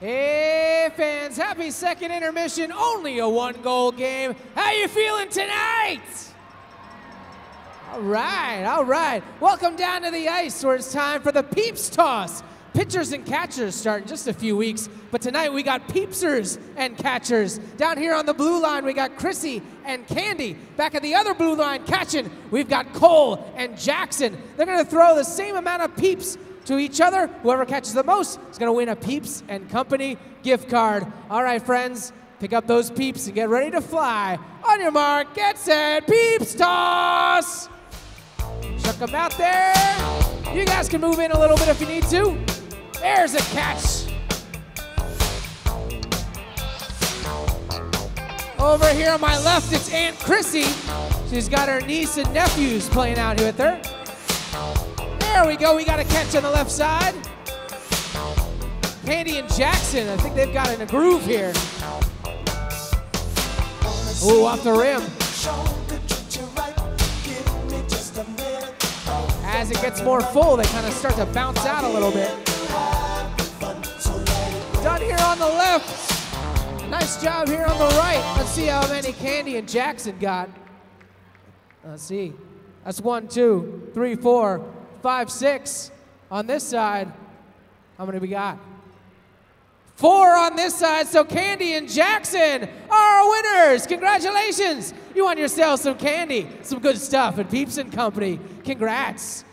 Hey fans, happy second intermission. Only a one goal game. How you feeling tonight? All right, all right. Welcome down to the ice where it's time for the Peeps Toss. Pitchers and catchers start in just a few weeks, but tonight we got Peepsers and catchers. Down here on the blue line, we got Chrissy and Candy. Back at the other blue line, catching, we've got Cole and Jackson. They're gonna throw the same amount of peeps to each other. Whoever catches the most is going to win a Peeps and Company gift card. All right, friends, pick up those peeps and get ready to fly. On your mark, get set, peeps toss! Chuck them out there. You guys can move in a little bit if you need to. There's a catch. Over here on my left, it's Aunt Chrissy. She's got her niece and nephews playing out here with her. There we go. We got a catch on the left side. Candy and Jackson. I think they've got in a groove here. Ooh, off the rim. As it gets more full, they kind of start to bounce out a little bit. Done here on the left. Nice job here on the right. Let's see how many Candy and Jackson got. Let's see. That's one, two, three, four, five, six. On this side, how many we got? Four on this side, so Candy and Jackson are our winners. Congratulations. You won yourself some candy, some good stuff at Peeps and Company. Congrats.